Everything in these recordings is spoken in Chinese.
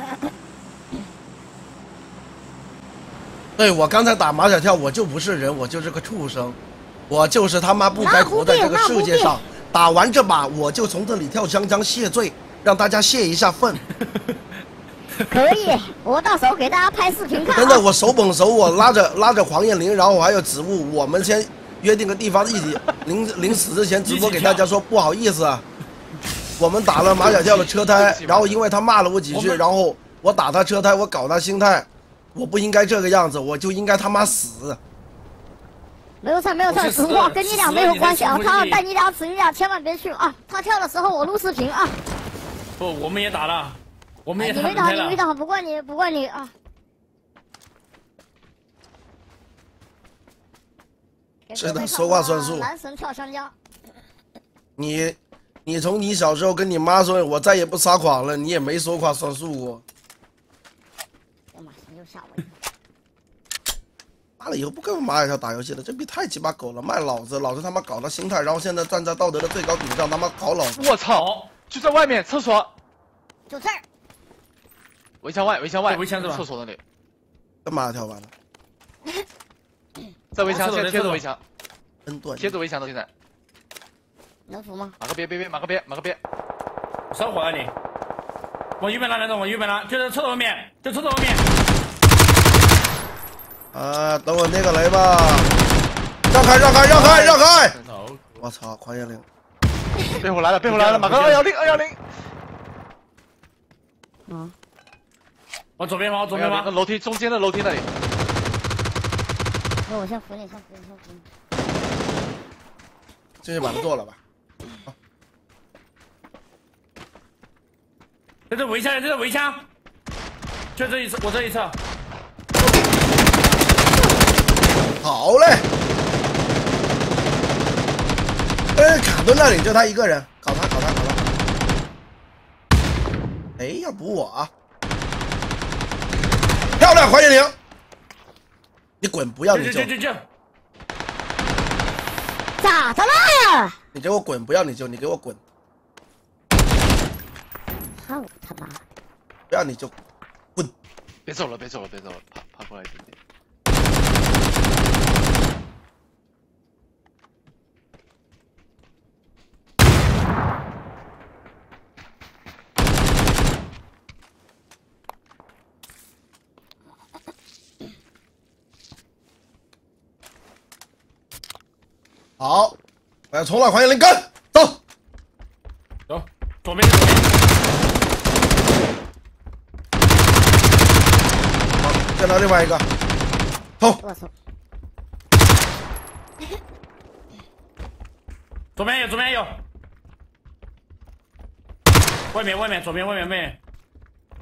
对我刚才打马小跳，我就不是人，我就是个畜生，我就是他妈不该活在这个世界上。打完这把，我就从这里跳香江谢罪，让大家泄一下愤。可以，我到时候给大家拍视频看。真的，我手捧手，我拉着拉着黄艳玲，然后我还有植物，我们先约定个地方，一起临临死之前直播给大家说不好意思，啊，我们打了马小跳的车胎，然后因为他骂了我几句，然后我打他车胎，我搞他心态。我不应该这个样子，我就应该他妈死。没有事，没有事，实话跟你俩没有关系啊！他要带你俩死，你俩千万别去啊！他跳的时候我录视频啊。不，我们也打了，我们也打。你没打，你没打，不怪你，不怪你啊。真的，说话算数。男神跳香蕉。你，你从你小时候跟你妈说我再也不撒谎了，你也没说话算数过。妈了以后不跟我妈一条打游戏了，这逼太鸡巴狗了，卖老子，老子他妈搞到心态，然后现在站在道德的最高顶上，他妈搞老子。我操！就在外面厕所，就这儿，围墙外，围墙外，围墙是吧？厕所那里。跟马小跳完了，在围墙，现在贴着围墙，贴着围墙到现在。能扶吗？马个别别别，马个别马个别。烧火了你！往右边拉，来着，往右边拉，就在厕所外面，在厕所外面。啊，等我那个雷吧！让开，让开，让开，让开！我操，狂野灵！背后来了，背后来了，马哥二幺零，二幺零。嗯，往左边吗？往左边吗？楼梯中间的楼梯那里。那我先扶你，先扶你，先扶你。这就把它做了吧。在这围墙，在这围墙，就这一侧，我这一侧。好嘞！哎，卡顿那里就他一个人，搞他，搞他，搞他！哎，要补我啊！漂亮，黄建玲，你滚，不要你救！咋的了？你给我滚，不要你救，你给我滚！操不要你就滚！别走了，别走了，别走了，爬爬过来一点点。好，我要冲了，黄叶林根，走，走，左边，左边。好，再拿另外一个，走！我操！左边有，左边有。外面，外面，左边，外面，外面。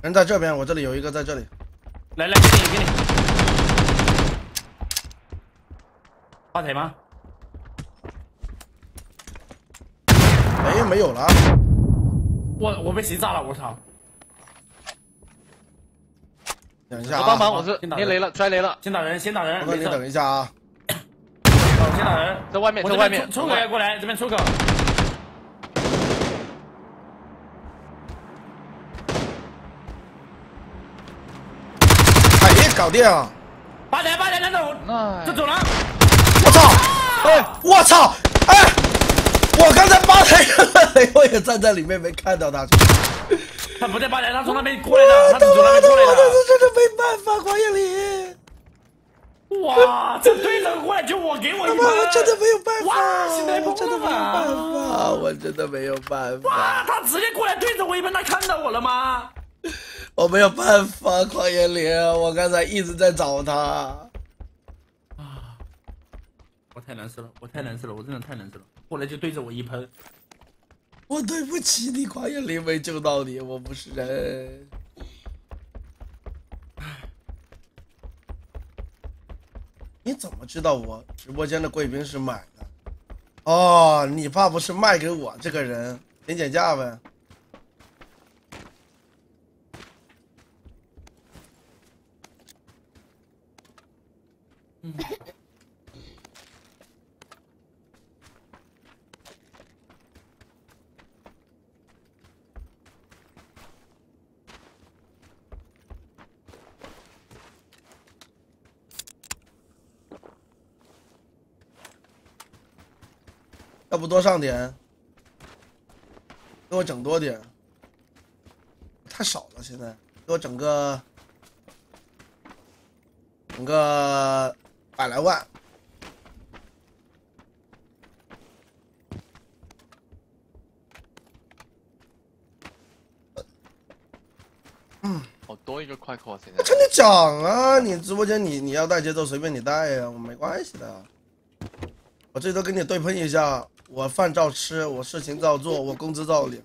人在这边，我这里有一个在这里。来来，给你，给你。发腿吗？哎没有了，我我被谁炸了？我操！等一下我帮忙，我是捏雷了，摔雷了，先打人，先打人。哥，你等一下啊！好，先打人，在外面，在外面，出口要过来，这边出口。哎，搞定！八点，八点，两走，这走了。我操！哎，我操！哎。我刚才八台 我也站在里面没看到他。他不在吧台，他从那边过来的，他从那边过来的。我真的没办法，黄叶林。哇，这对着过来就我给我一我真的没有办法。哇，现在我真的没有办法，我真的没有办法。哇，他直接过来对着我一喷，他看到我了吗？我没有办法，狂野林，我刚才一直在找他。啊，我太难受了，我太难受了，我真的太难受了。过来就对着我一喷，我对不起你，狂野灵没救到你，我不是人。你怎么知道我直播间的贵宾是买的？哦，你怕不是卖给我这个人，减减价呗。嗯。不多上点，给我整多点，太少了，现在给我整个整个百来万。嗯好多一个快扣啊！现在我跟你讲啊，你直播间你你要带节奏随便你带呀，我没关系的。我最多跟你对喷一下，我饭照吃，我事情照做，我工资照领，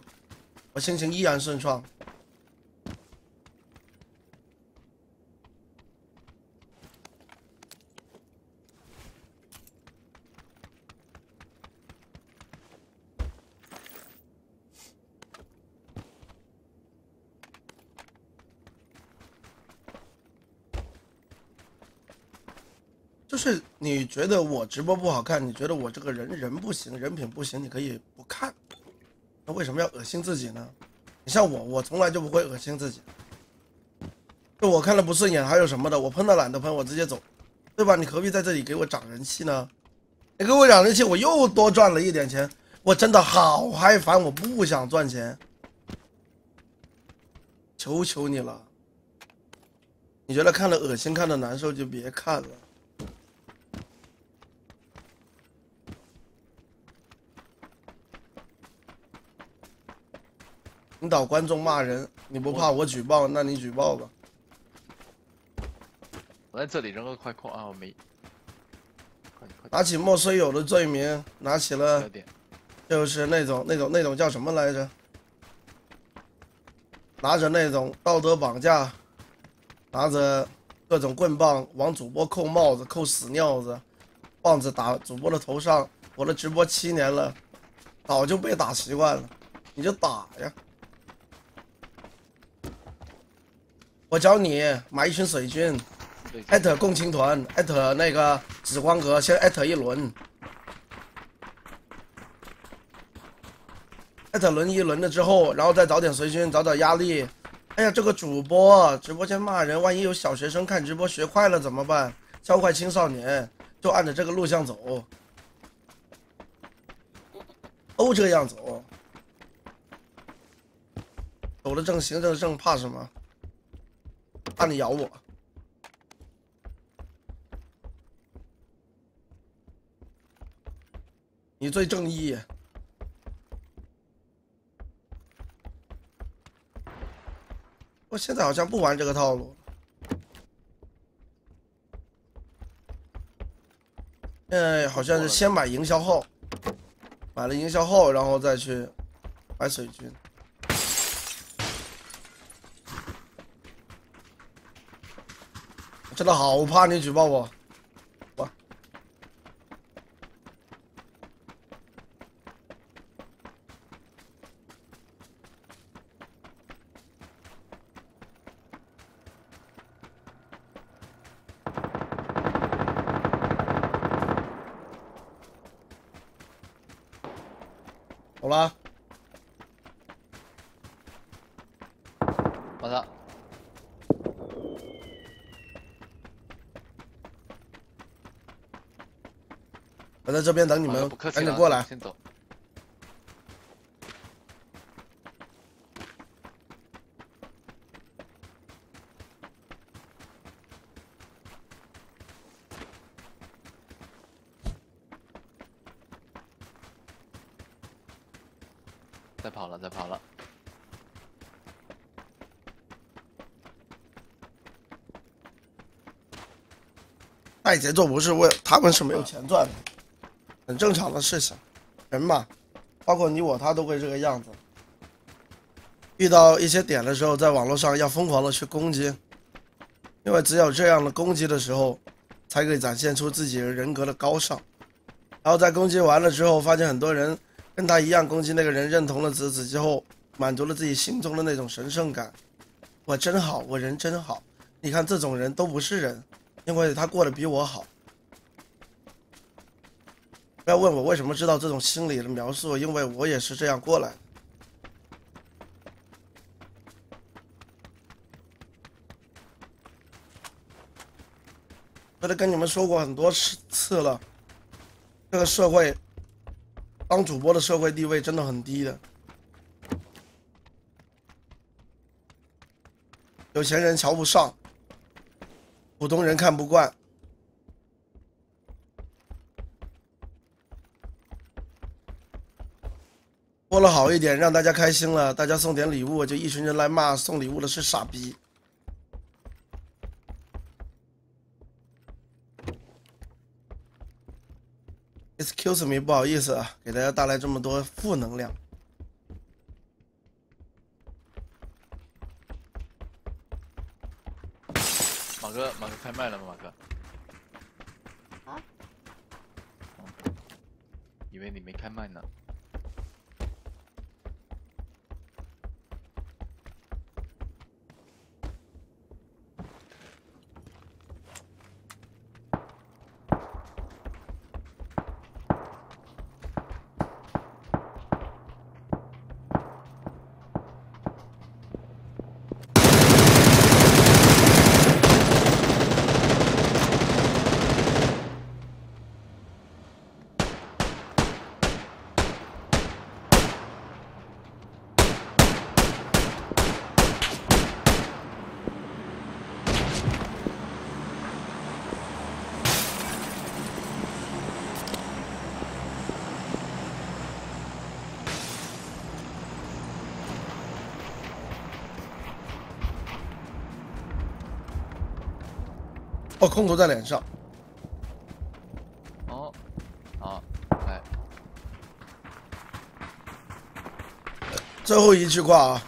我心情依然顺畅。是你觉得我直播不好看，你觉得我这个人人不行，人品不行，你可以不看。那为什么要恶心自己呢？你像我，我从来就不会恶心自己。就我看了不顺眼，还有什么的，我喷都懒得喷，我直接走，对吧？你何必在这里给我涨人气呢？你给我涨人气，我又多赚了一点钱，我真的好嗨烦，我不想赚钱，求求你了。你觉得看了恶心，看了难受，就别看了。引导观众骂人，你不怕我举报？那你举报吧。我在这里扔个快扣啊！我没。拿起莫须有的罪名，拿起了，就是那种那种那种叫什么来着？拿着那种道德绑架，拿着各种棍棒往主播扣帽子、扣屎尿子，棒子打主播的头上。我的直播七年了，早就被打习惯了，你就打呀！我教你买一群水军，艾特共青团，艾特那个紫光阁，先艾特一轮，艾特轮一轮了之后，然后再找点随军，找找压力。哎呀，这个主播直播间骂人，万一有小学生看直播学坏了怎么办？教坏青少年，就按着这个录像走，都这样走，走的正，行的正，怕什么？怕你咬我？你最正义。我现在好像不玩这个套路。现在好像是先买营销号，买了营销号，然后再去买水军。真的好怕你举报我，好了。在这边等你们，赶紧过来。先走。再跑了，再跑了。带节奏不是为他们是没有钱赚的。很正常的事情，人嘛，包括你我他都会这个样子。遇到一些点的时候，在网络上要疯狂的去攻击，因为只有这样的攻击的时候，才可以展现出自己人格的高尚。然后在攻击完了之后，发现很多人跟他一样攻击那个人，认同了自己之后，满足了自己心中的那种神圣感。我真好，我人真好。你看这种人都不是人，因为他过得比我好。不要问我为什么知道这种心理的描述，因为我也是这样过来。我都跟你们说过很多次次了，这个社会当主播的社会地位真的很低的，有钱人瞧不上，普通人看不惯。播了好一点，让大家开心了，大家送点礼物，就一群人来骂送礼物的是傻逼。Excuse me，不好意思啊，给大家带来这么多负能量。马哥，马哥开麦了吗？马哥。啊？以为你没开麦呢。哦，空投在脸上。哦，好，来，最后一句话啊，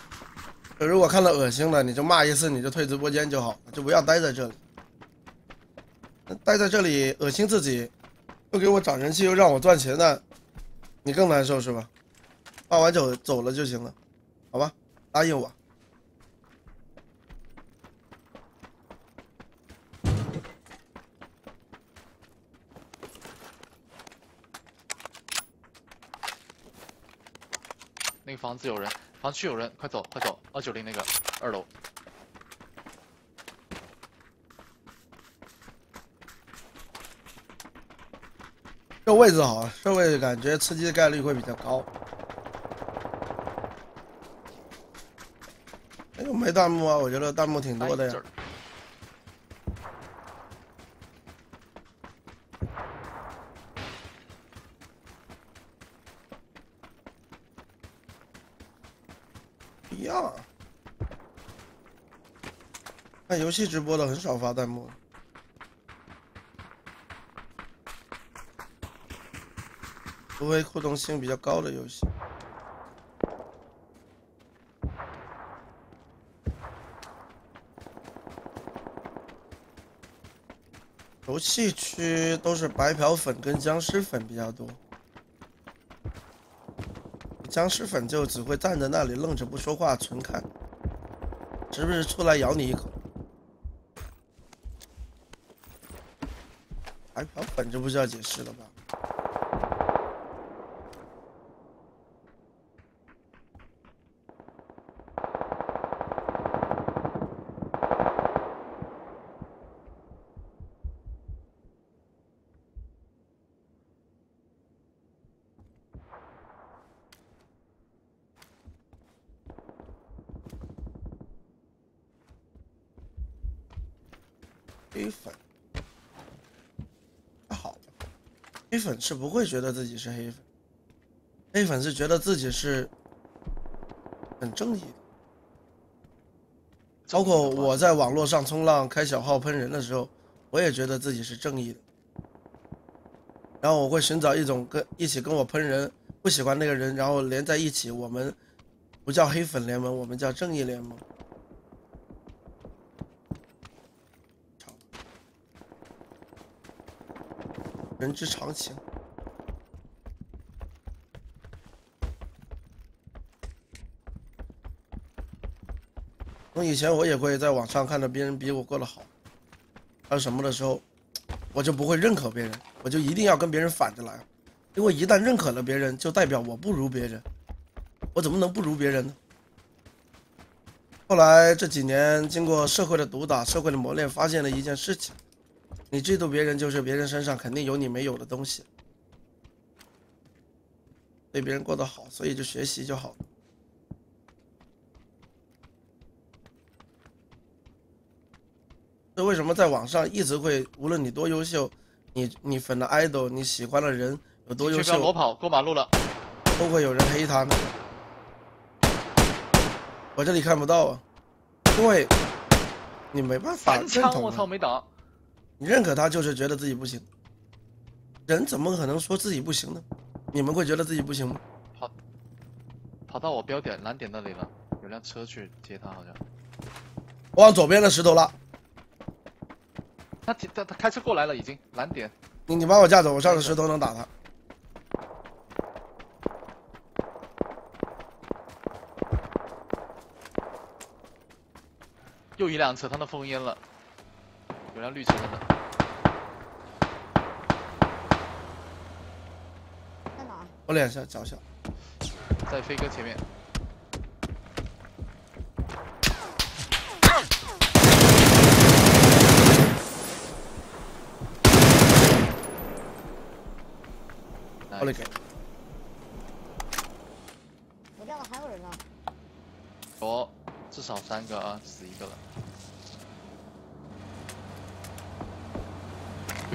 如果看到恶心的，你就骂一次，你就退直播间就好，就不要待在这里。待在这里恶心自己，又给我涨人气，又让我赚钱的，你更难受是吧？骂完就走了就行了，好吧？答应我。那个房子有人，房区有人，快走，快走，二九零那个二楼。这位置好，这位置感觉吃鸡的概率会比较高。哎呦，没弹幕啊！我觉得弹幕挺多的呀这。儿一样。看游戏直播的很少发弹幕，除非互动性比较高的游戏。游戏区都是白嫖粉跟僵尸粉比较多，僵尸粉就只会站在那里愣着不说话，纯看，时不时出来咬你一口。白嫖粉就不需要解释了吧？黑粉，还好吧？黑粉是不会觉得自己是黑粉，黑粉是觉得自己是很正义的。包括我在网络上冲浪、开小号喷人的时候，我也觉得自己是正义的。然后我会寻找一种跟一起跟我喷人、不喜欢那个人，然后连在一起。我们不叫黑粉联盟，我们叫正义联盟。人之常情。从以前我也会在网上看到别人比我过得好，还有什么的时候，我就不会认可别人，我就一定要跟别人反着来，因为一旦认可了别人，就代表我不如别人，我怎么能不如别人呢？后来这几年经过社会的毒打、社会的磨练，发现了一件事情。你嫉妒别人，就是别人身上肯定有你没有的东西。对别人过得好，所以就学习就好了。这为什么在网上一直会，无论你多优秀，你你粉的 idol，你喜欢的人有多优秀，去不要裸跑，过马路了。都会有人黑他呢？我这里看不到啊，因为你没办法我操，没打。你认可他就是觉得自己不行。人怎么可能说自己不行呢？你们会觉得自己不行吗？跑跑到我标点蓝点那里了，有辆车去接他，好像。我往左边的石头拉，他他他开车过来了，已经蓝点。你你把我架走，我上个石头能打他。又一辆车，他那封烟了，有辆绿车的。在哪？我脸上脚下，在飞哥前面。我勒给。我掉了还有人呢。哦，至少三个啊，死一个了。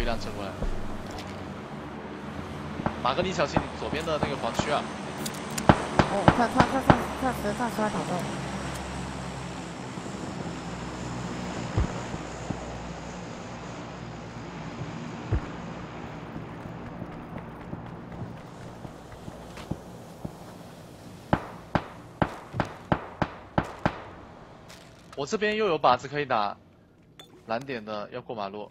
一辆车过来。马哥，你小心左边的那个黄区啊！哦，他他他他他实他出来打斗。我这边又有靶子可以打，蓝点的要过马路。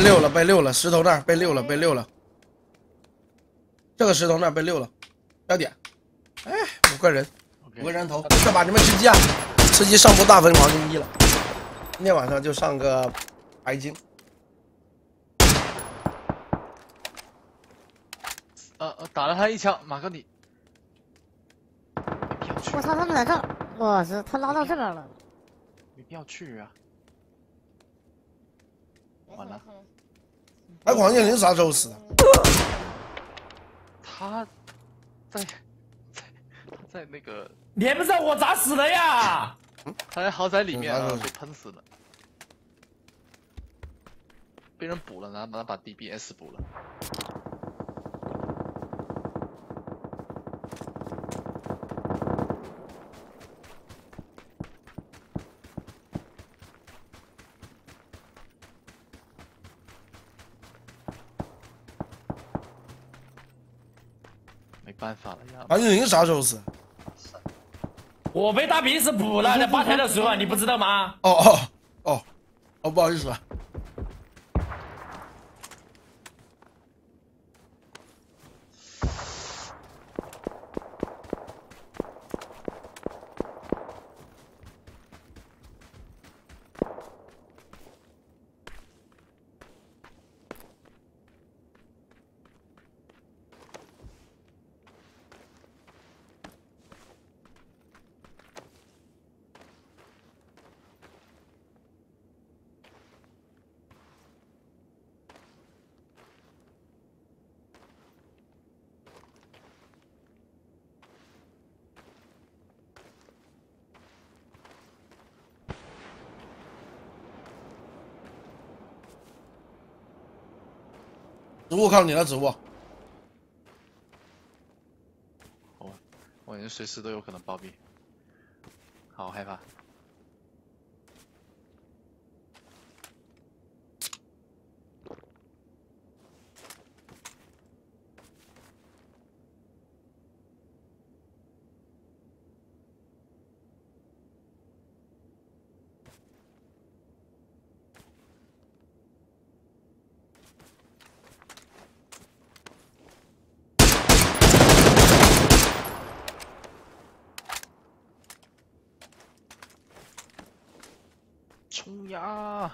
被溜了，被溜了，石头那儿被溜了，被溜了。这个石头那儿被溜了，标点。哎，五个人，五个人头，这把你们吃鸡啊！吃鸡上不大分黄金一了，今天晚上就上个白金。呃呃，打了他一枪，马哥你。我，操，他们在这儿！我操他拉到这边了。没必要去啊！完了，哎，黄建林啥时候死的？他在在在那个你还不知道我咋死的呀？他在豪宅里面被喷死了，被人补了，然后把他把 DBS 补了。办法了呀，啥时候死？我被大鼻子补了，在吧台的时候啊，你不知道吗？哦哦哦哦，不好意思啊。植物靠你了，植物。我我感觉随时都有可能暴毙，好害怕。呀。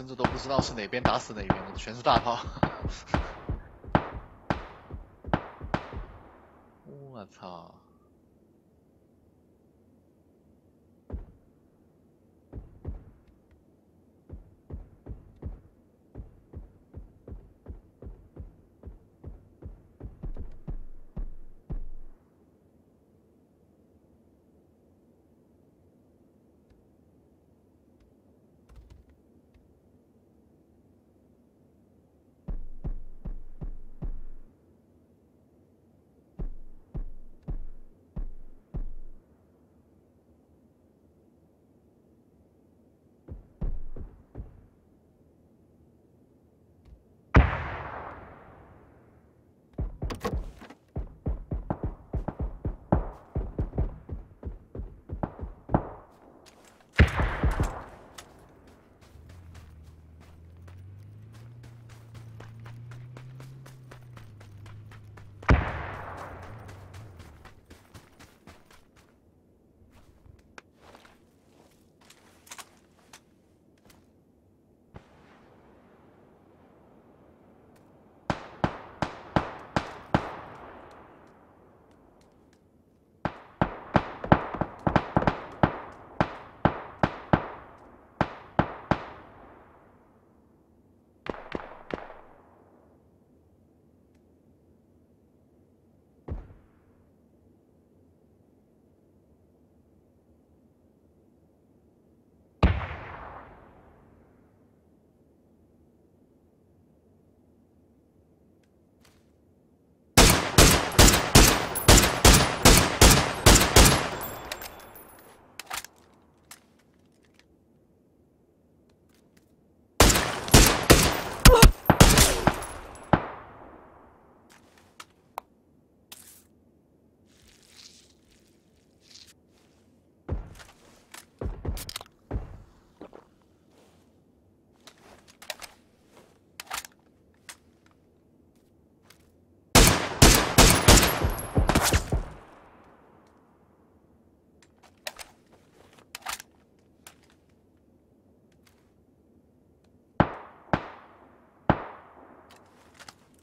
甚至都不知道是哪边打死哪边的，全是大炮。我操！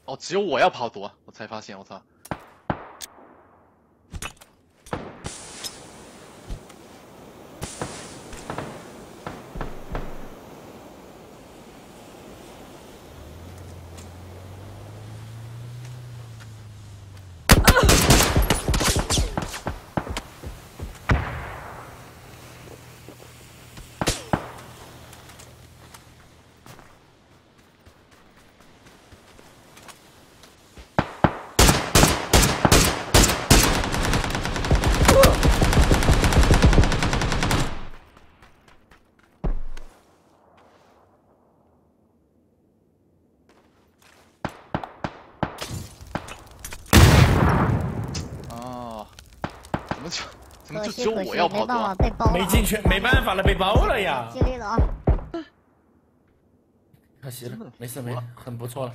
哦，只有我要跑毒，我才发现，我操！哦，怎么就怎么可嗯就我要跑毒没办法啊？被包了。没进去，没办法了，被包了呀！尽力了啊！可惜了，没事没事，很不错了。